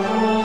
Oh.